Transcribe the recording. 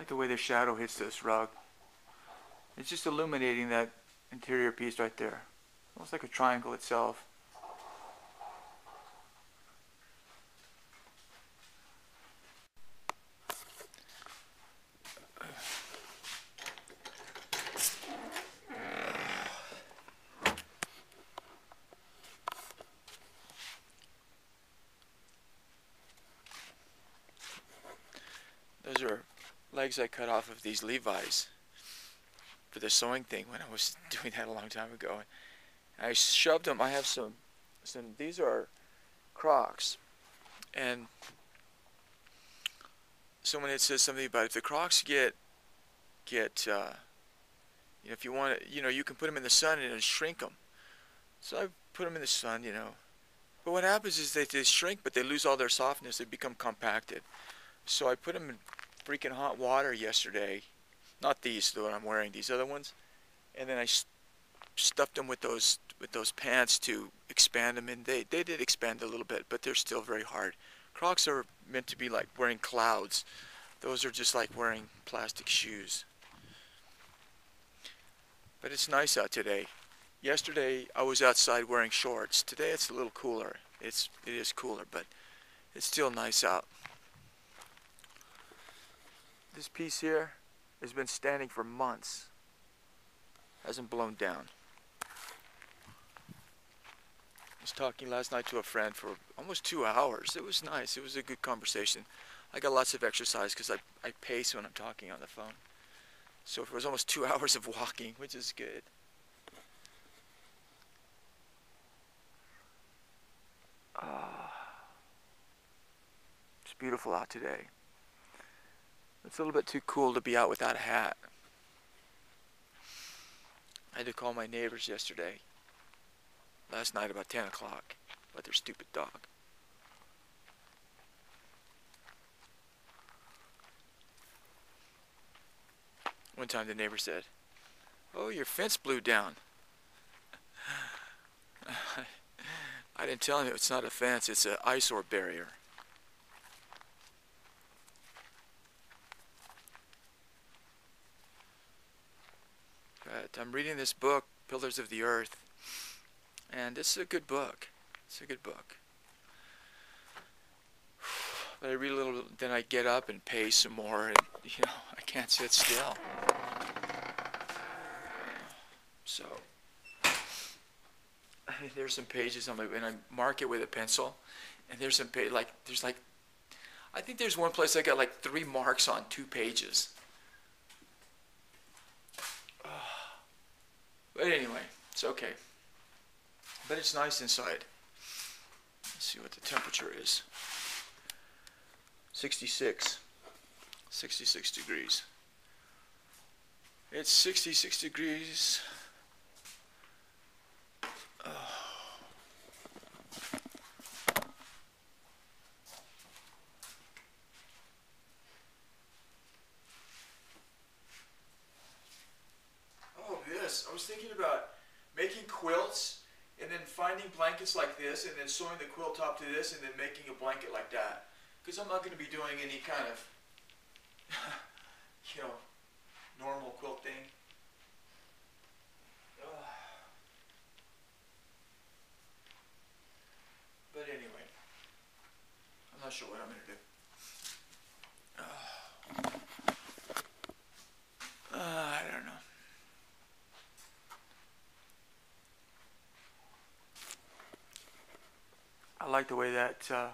like the way the shadow hits this rug. It's just illuminating that interior piece right there. Almost like a triangle itself. Those are legs I cut off of these Levi's for the sewing thing when I was doing that a long time ago. I shoved them. I have some, some. These are Crocs, and someone had said something about if the Crocs get get, uh, you know, if you want to, you know, you can put them in the sun and shrink them. So I put them in the sun, you know. But what happens is they, they shrink, but they lose all their softness. They become compacted. So I put them in freaking hot water yesterday. Not these, the one I'm wearing. These other ones. And then I st stuffed them with those with those pants to expand them. And they they did expand a little bit, but they're still very hard. Crocs are meant to be like wearing clouds. Those are just like wearing plastic shoes. But it's nice out today. Yesterday I was outside wearing shorts. Today it's a little cooler. It's it is cooler, but it's still nice out. This piece here has been standing for months. Hasn't blown down. I was talking last night to a friend for almost two hours. It was nice. It was a good conversation. I got lots of exercise because I, I pace when I'm talking on the phone. So it was almost two hours of walking, which is good. Ah, it's beautiful out today. It's a little bit too cool to be out without a hat. I had to call my neighbors yesterday, last night about 10 o'clock, about their stupid dog. One time the neighbor said, Oh, your fence blew down. I didn't tell him it's not a fence, it's an eyesore barrier. I'm reading this book, Pillars of the Earth, and it's a good book. It's a good book. But I read a little, then I get up and pace some more, and you know, I can't sit still. So, there's some pages on my, and I mark it with a pencil, and there's some page like there's like, I think there's one place I got like three marks on two pages. But anyway, it's okay. But it's nice inside. Let's see what the temperature is. 66. 66 degrees. It's 66 degrees. Oh. oh, this. I was thinking about making quilts and then finding blankets like this and then sewing the quilt top to this and then making a blanket like that. Because I'm not going to be doing any kind of, you know, normal quilting. But anyway, I'm not sure what I'm going to do. Uh, I don't know. I like the way that uh,